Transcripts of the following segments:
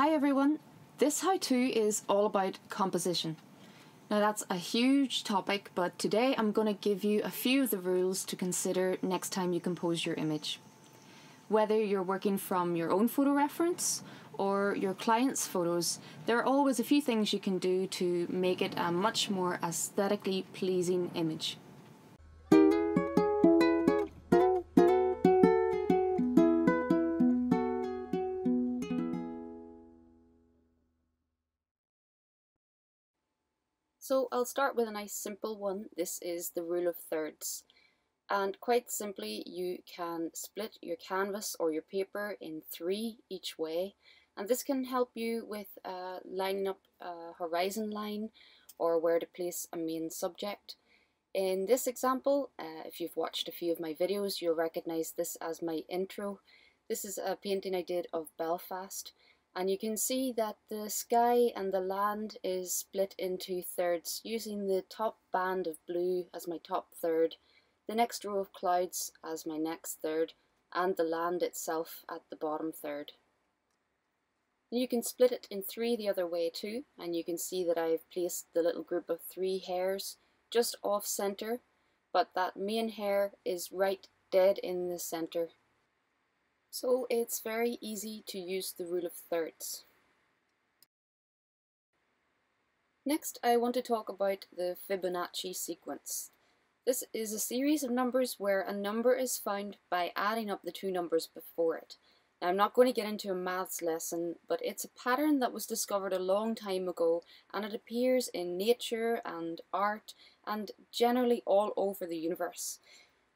Hi everyone, this how-to is all about composition. Now that's a huge topic, but today I'm going to give you a few of the rules to consider next time you compose your image. Whether you're working from your own photo reference or your client's photos, there are always a few things you can do to make it a much more aesthetically pleasing image. So I'll start with a nice simple one. This is the rule of thirds. And quite simply, you can split your canvas or your paper in three each way. And this can help you with uh, lining up a horizon line or where to place a main subject. In this example, uh, if you've watched a few of my videos, you'll recognize this as my intro. This is a painting I did of Belfast and you can see that the sky and the land is split into thirds using the top band of blue as my top third, the next row of clouds as my next third, and the land itself at the bottom third. You can split it in three the other way too, and you can see that I've placed the little group of three hares just off centre, but that main hare is right dead in the centre so it's very easy to use the rule of thirds. Next I want to talk about the Fibonacci sequence. This is a series of numbers where a number is found by adding up the two numbers before it. Now, I'm not going to get into a maths lesson, but it's a pattern that was discovered a long time ago and it appears in nature and art and generally all over the universe.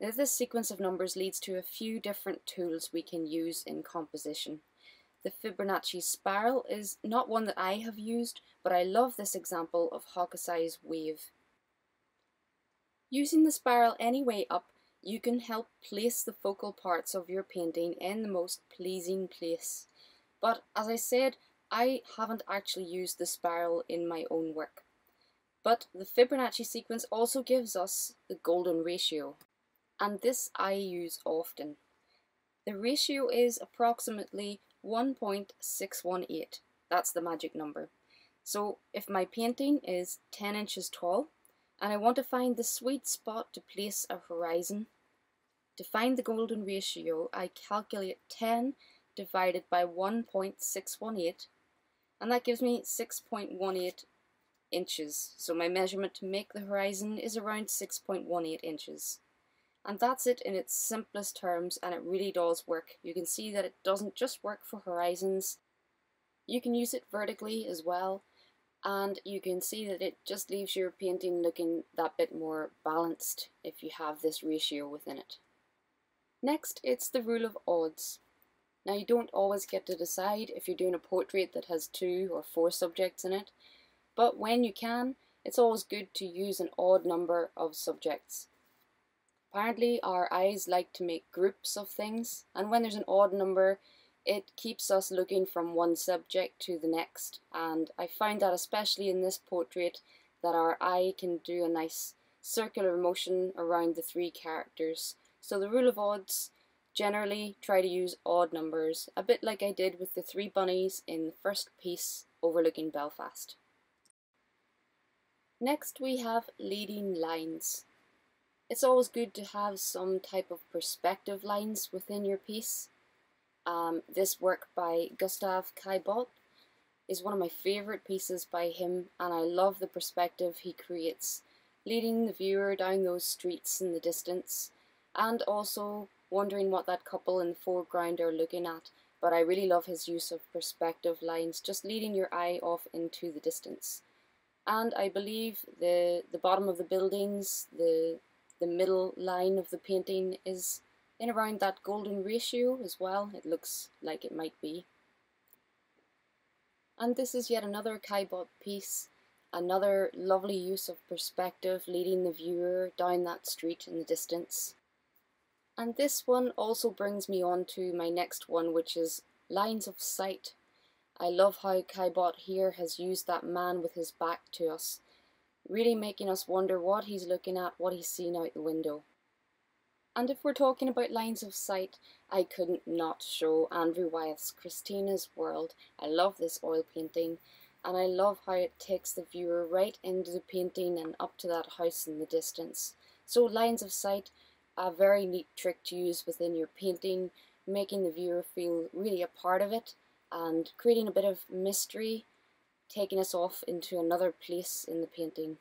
This sequence of numbers leads to a few different tools we can use in composition. The Fibonacci spiral is not one that I have used, but I love this example of Hokusai's wave. Using the spiral any way up, you can help place the focal parts of your painting in the most pleasing place. But as I said, I haven't actually used the spiral in my own work. But the Fibonacci sequence also gives us the golden ratio and this I use often. The ratio is approximately 1.618. That's the magic number. So if my painting is 10 inches tall and I want to find the sweet spot to place a horizon, to find the golden ratio I calculate 10 divided by 1.618 and that gives me 6.18 inches. So my measurement to make the horizon is around 6.18 inches. And that's it in its simplest terms and it really does work. You can see that it doesn't just work for horizons. You can use it vertically as well and you can see that it just leaves your painting looking that bit more balanced if you have this ratio within it. Next, it's the rule of odds. Now you don't always get to decide if you're doing a portrait that has two or four subjects in it, but when you can, it's always good to use an odd number of subjects. Apparently our eyes like to make groups of things and when there's an odd number it keeps us looking from one subject to the next and I find that especially in this portrait that our eye can do a nice circular motion around the three characters. So the rule of odds generally try to use odd numbers, a bit like I did with the three bunnies in the first piece overlooking Belfast. Next we have leading lines. It's always good to have some type of perspective lines within your piece. Um, this work by Gustave Caillebotte is one of my favourite pieces by him and I love the perspective he creates, leading the viewer down those streets in the distance and also wondering what that couple in the foreground are looking at but I really love his use of perspective lines, just leading your eye off into the distance. And I believe the, the bottom of the buildings, the the middle line of the painting is in around that golden ratio as well. It looks like it might be. And this is yet another Caillebotte piece, another lovely use of perspective leading the viewer down that street in the distance. And this one also brings me on to my next one which is Lines of Sight. I love how Caillebotte here has used that man with his back to us really making us wonder what he's looking at, what he's seeing out the window. And if we're talking about lines of sight, I couldn't not show Andrew Wyeth's Christina's World. I love this oil painting and I love how it takes the viewer right into the painting and up to that house in the distance. So lines of sight, a very neat trick to use within your painting, making the viewer feel really a part of it and creating a bit of mystery, taking us off into another place in the painting.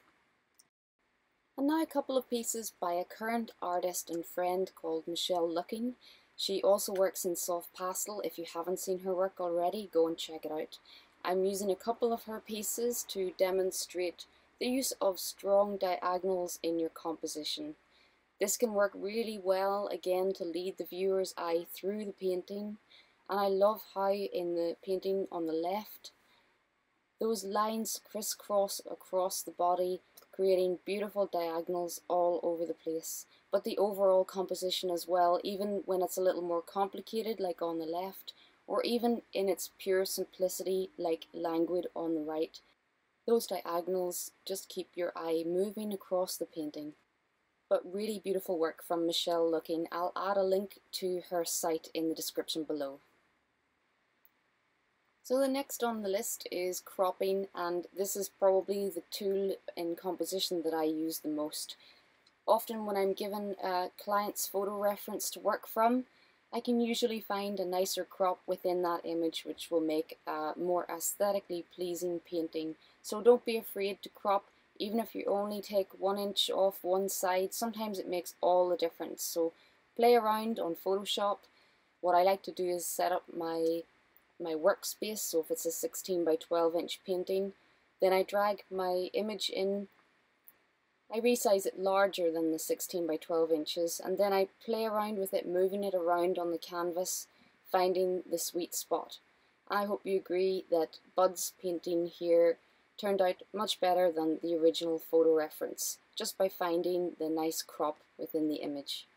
And now a couple of pieces by a current artist and friend called Michelle Lucking. She also works in soft pastel. If you haven't seen her work already, go and check it out. I'm using a couple of her pieces to demonstrate the use of strong diagonals in your composition. This can work really well again to lead the viewer's eye through the painting and I love how in the painting on the left those lines crisscross across the body creating beautiful diagonals all over the place. But the overall composition as well, even when it's a little more complicated like on the left, or even in its pure simplicity like languid on the right, those diagonals just keep your eye moving across the painting. But really beautiful work from Michelle Lucking. I'll add a link to her site in the description below. So the next on the list is cropping and this is probably the tool in composition that I use the most. Often when I'm given a client's photo reference to work from, I can usually find a nicer crop within that image which will make a more aesthetically pleasing painting. So don't be afraid to crop even if you only take one inch off one side, sometimes it makes all the difference. So play around on Photoshop. What I like to do is set up my my workspace, so if it's a 16 by 12 inch painting, then I drag my image in, I resize it larger than the 16 by 12 inches, and then I play around with it, moving it around on the canvas, finding the sweet spot. I hope you agree that Bud's painting here turned out much better than the original photo reference, just by finding the nice crop within the image.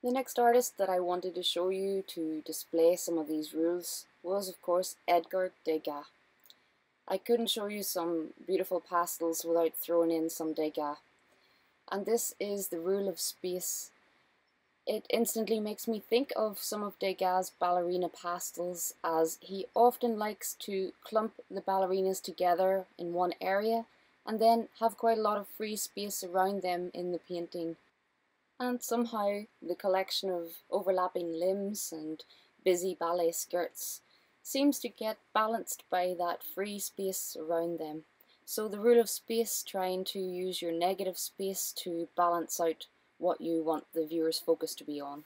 The next artist that I wanted to show you to display some of these rules was of course Edgar Degas. I couldn't show you some beautiful pastels without throwing in some Degas. And this is the rule of space. It instantly makes me think of some of Degas' ballerina pastels as he often likes to clump the ballerinas together in one area and then have quite a lot of free space around them in the painting and somehow the collection of overlapping limbs and busy ballet skirts seems to get balanced by that free space around them. So the rule of space trying to use your negative space to balance out what you want the viewer's focus to be on.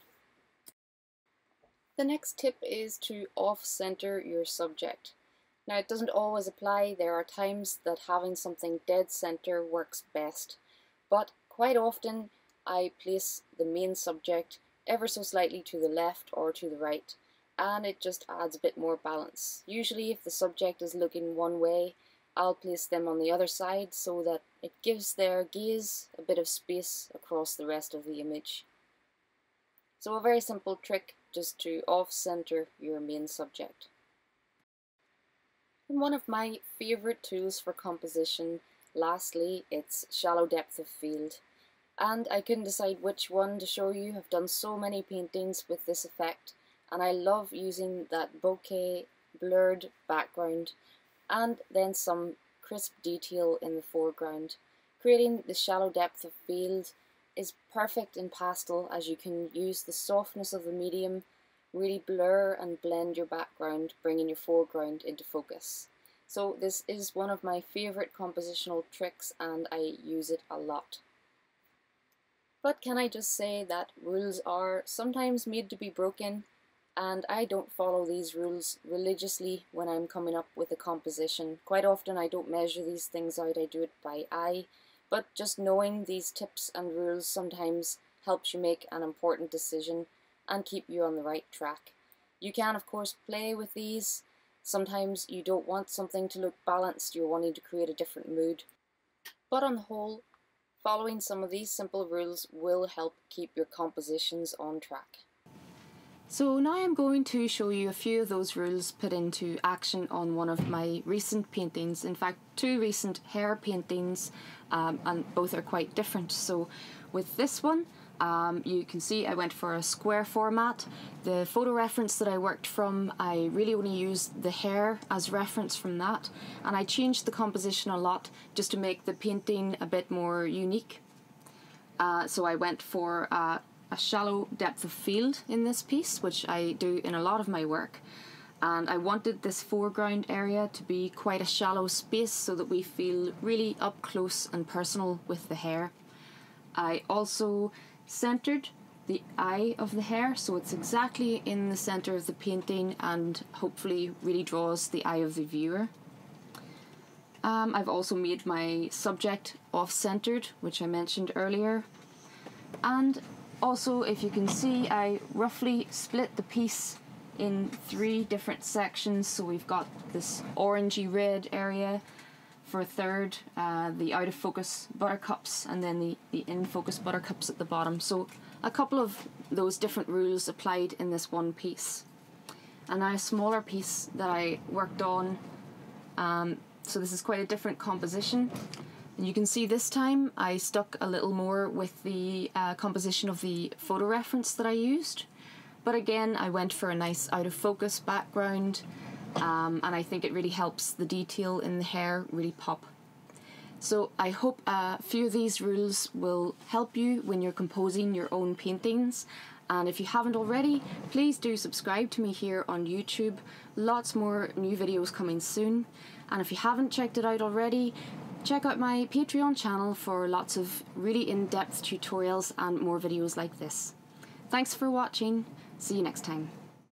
The next tip is to off-center your subject. Now it doesn't always apply, there are times that having something dead center works best, but quite often I place the main subject ever so slightly to the left or to the right and it just adds a bit more balance. Usually if the subject is looking one way I'll place them on the other side so that it gives their gaze a bit of space across the rest of the image. So a very simple trick just to off-center your main subject. And one of my favourite tools for composition, lastly, it's shallow depth of field and I couldn't decide which one to show you. I've done so many paintings with this effect and I love using that bokeh blurred background and then some crisp detail in the foreground. Creating the shallow depth of field is perfect in pastel as you can use the softness of the medium, really blur and blend your background, bringing your foreground into focus. So this is one of my favourite compositional tricks and I use it a lot. But can I just say that rules are sometimes made to be broken and I don't follow these rules religiously when I'm coming up with a composition. Quite often I don't measure these things out, I do it by eye, but just knowing these tips and rules sometimes helps you make an important decision and keep you on the right track. You can of course play with these. Sometimes you don't want something to look balanced, you're wanting to create a different mood. But on the whole, Following some of these simple rules will help keep your compositions on track. So now I'm going to show you a few of those rules put into action on one of my recent paintings, in fact two recent hare paintings um, and both are quite different. So with this one, um, you can see I went for a square format. The photo reference that I worked from, I really only used the hare as reference from that, and I changed the composition a lot just to make the painting a bit more unique. Uh, so I went for uh, a shallow depth of field in this piece, which I do in a lot of my work. And I wanted this foreground area to be quite a shallow space so that we feel really up close and personal with the hare. I also centered the eye of the hare so it's exactly in the center of the painting and hopefully really draws the eye of the viewer. Um, I've also made my subject off-centered which I mentioned earlier and also if you can see I roughly split the piece in three different sections so we've got this orangey red area for a third, uh, the out of focus buttercups, and then the, the in focus buttercups at the bottom. So a couple of those different rules applied in this one piece. And now a smaller piece that I worked on. Um, so this is quite a different composition. And you can see this time I stuck a little more with the uh, composition of the photo reference that I used. But again, I went for a nice out of focus background um, and I think it really helps the detail in the hair really pop. So I hope a few of these rules will help you when you're composing your own paintings. And if you haven't already, please do subscribe to me here on YouTube. Lots more new videos coming soon. And if you haven't checked it out already, check out my Patreon channel for lots of really in-depth tutorials and more videos like this. Thanks for watching. See you next time.